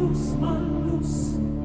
status malus vanna